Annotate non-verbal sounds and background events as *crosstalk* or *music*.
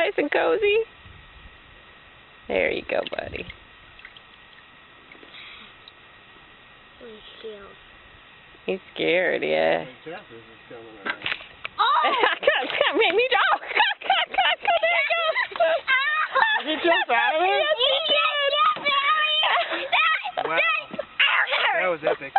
Nice and cozy. There you go, buddy. He's scared, yeah. Jeff is coming oh! *laughs* come, come, make me go. Come, come, come, come, there you goes. Ah! Did you jump out of it? Yes, he did. Wow. That was epic.